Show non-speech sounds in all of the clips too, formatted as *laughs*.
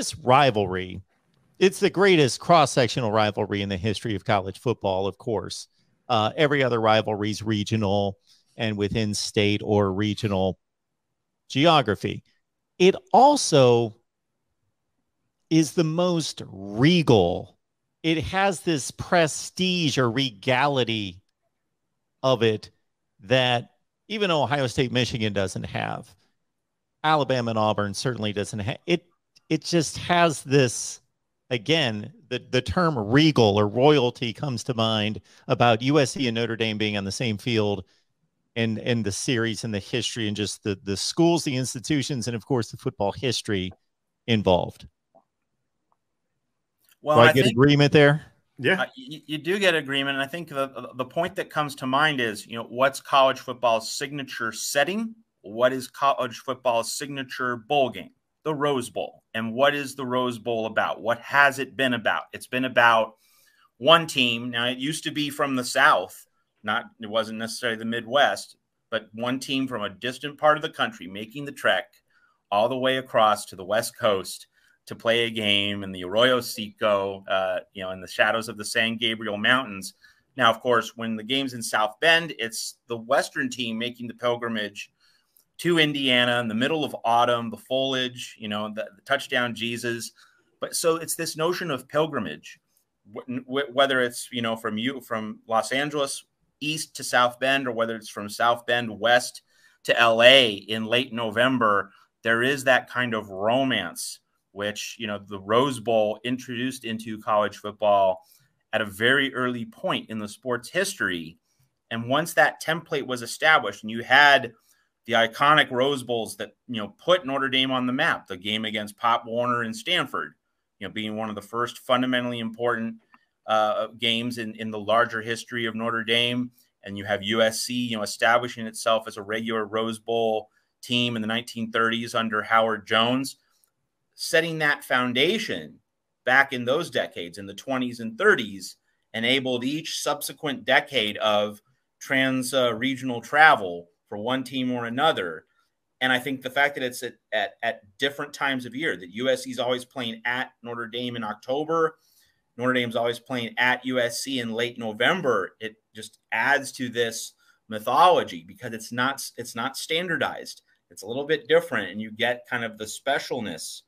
this rivalry, it's the greatest cross sectional rivalry in the history of college football, of course. Uh, every other rivalry is regional and within state or regional geography. It also is the most regal. It has this prestige or regality of it that even Ohio State, Michigan doesn't have. Alabama and Auburn certainly doesn't have it. It just has this again, the, the term regal or royalty comes to mind about USC and Notre Dame being on the same field and and the series and the history and just the the schools, the institutions, and of course the football history involved. Well, do I, I get think, agreement there. Yeah, uh, you, you, do get agreement, and I think the the point that comes to mind is you know what's college football's signature setting? What is college football's signature bowl game? The Rose Bowl. And what is the Rose Bowl about? What has it been about? It's been about one team. Now it used to be from the South, not it wasn't necessarily the Midwest, but one team from a distant part of the country making the trek all the way across to the West Coast to play a game in the Arroyo Seco, uh, you know, in the shadows of the San Gabriel Mountains. Now, of course, when the game's in South Bend, it's the Western team making the pilgrimage to Indiana in the middle of autumn, the foliage, you know, the, the touchdown Jesus. But so it's this notion of pilgrimage, whether it's you know from you from Los Angeles east to South Bend, or whether it's from South Bend west to LA in late November. There is that kind of romance which you know the Rose Bowl introduced into college football at a very early point in the sport's history. And once that template was established, and you had the iconic Rose Bowls that you know put Notre Dame on the map, the game against Pop Warner and Stanford, you know, being one of the first fundamentally important uh, games in in the larger history of Notre Dame, and you have USC, you know, establishing itself as a regular Rose Bowl team in the 1930s under Howard Jones setting that foundation back in those decades in the 20s and 30s enabled each subsequent decade of trans uh, regional travel for one team or another and i think the fact that it's at, at, at different times of year that usc is always playing at notre dame in october notre dame's always playing at usc in late november it just adds to this mythology because it's not it's not standardized it's a little bit different and you get kind of the specialness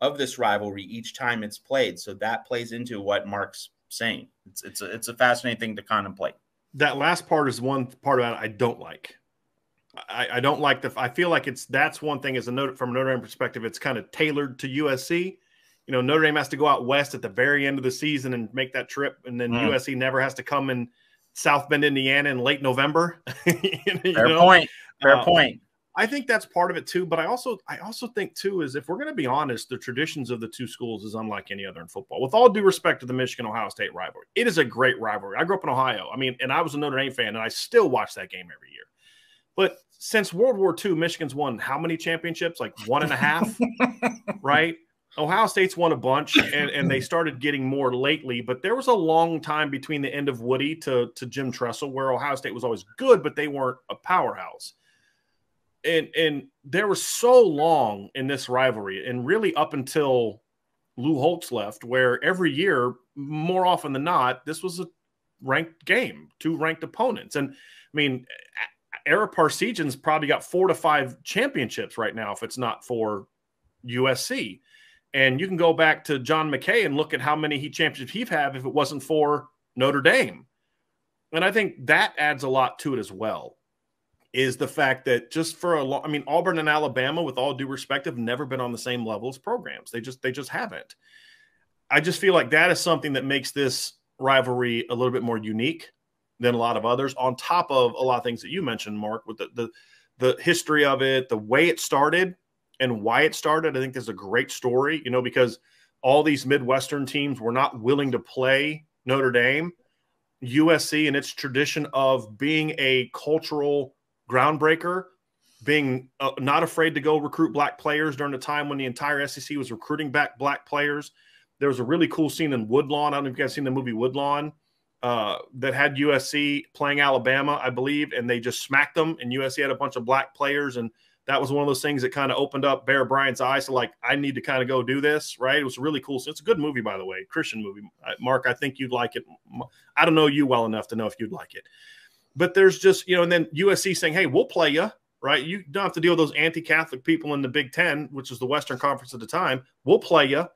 of this rivalry each time it's played. So that plays into what Mark's saying. It's it's a, it's a fascinating thing to contemplate. That last part is one part about I don't like. I, I don't like the. I feel like it's that's one thing as a note from a Notre Dame perspective. It's kind of tailored to USC. You know, Notre Dame has to go out west at the very end of the season and make that trip, and then mm. USC never has to come in South Bend, Indiana, in late November. *laughs* Fair know? point. Fair uh, point. I think that's part of it too. But I also I also think too is if we're going to be honest, the traditions of the two schools is unlike any other in football. With all due respect to the Michigan Ohio State rivalry, it is a great rivalry. I grew up in Ohio. I mean, and I was a Notre Dame fan, and I still watch that game every year. But since World War II, Michigan's won how many championships? Like one and a half, *laughs* right? Ohio State's won a bunch, and, and they started getting more lately. But there was a long time between the end of Woody to, to Jim Tressel where Ohio State was always good, but they weren't a powerhouse and and there was so long in this rivalry, and really up until Lou Holtz left, where every year, more often than not, this was a ranked game, two ranked opponents, and I mean. Ara Parseghian's probably got four to five championships right now if it's not for USC. And you can go back to John McKay and look at how many he championships he'd have if it wasn't for Notre Dame. And I think that adds a lot to it as well is the fact that just for a long, I mean, Auburn and Alabama, with all due respect, have never been on the same level as programs. They just they just haven't. I just feel like that is something that makes this rivalry a little bit more unique than a lot of others. On top of a lot of things that you mentioned, Mark, with the the, the history of it, the way it started, and why it started. I think there's a great story, you know, because all these Midwestern teams were not willing to play Notre Dame. USC and its tradition of being a cultural groundbreaker, being uh, not afraid to go recruit black players during the time when the entire SEC was recruiting back black players. There was a really cool scene in Woodlawn. I don't know if you guys seen the movie Woodlawn uh, that had USC playing Alabama, I believe, and they just smacked them. And USC had a bunch of black players, and that was one of those things that kind of opened up Bear Bryant's eyes to like, I need to kind of go do this, right? It was really cool. So it's a good movie, by the way, Christian movie. Mark, I think you'd like it. I don't know you well enough to know if you'd like it, but there's just you know, and then USC saying, "Hey, we'll play you." Right, you don't have to deal with those anti-Catholic people in the Big Ten, which was the Western Conference at the time. We'll play you,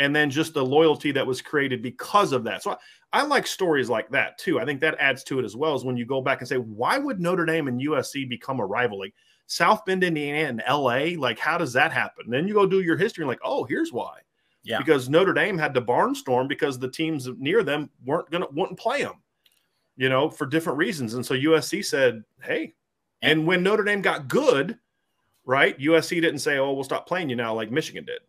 and then just the loyalty that was created because of that. So I, I like stories like that too. I think that adds to it as well as when you go back and say, why would Notre Dame and USC become a rival? Like South Bend, Indiana, and LA. Like, how does that happen? And then you go do your history and like, oh, here's why. Yeah. Because Notre Dame had to barnstorm because the teams near them weren't gonna wouldn't play them, you know, for different reasons. And so USC said, hey, and when Notre Dame got good, right? USC didn't say, oh, we'll stop playing you now, like Michigan did.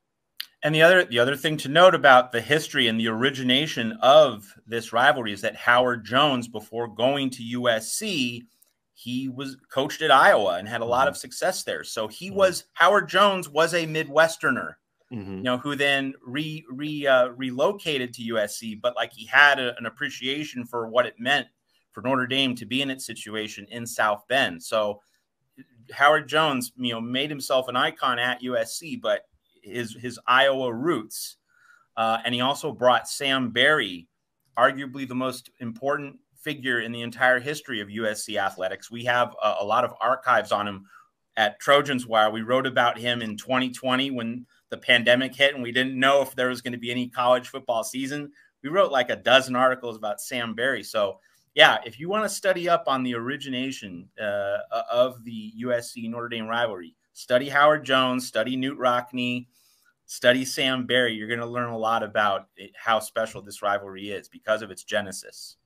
And the other the other thing to note about the history and the origination of this rivalry is that Howard Jones, before going to USC, he was coached at Iowa and had a lot mm-hmm. of success there. So he mm-hmm. was Howard Jones was a Midwesterner, mm-hmm. you know, who then re, re uh, relocated to USC, but like he had a, an appreciation for what it meant for Notre Dame to be in its situation in South Bend. So Howard Jones, you know, made himself an icon at USC, but his his Iowa roots, uh, and he also brought Sam Barry, arguably the most important figure in the entire history of USC athletics. We have a, a, lot of archives on him at Trojans Wire. We wrote about him in 2020 when the pandemic hit and we didn't know if there was going to be any college football season. We wrote like a dozen articles about Sam Barry. So, yeah, if you want to study up on the origination uh, of the USC Notre Dame rivalry, study Howard Jones, study Knute Rockne, study Sam Barry. You're going to learn a lot about it, how special this rivalry is because of its genesis.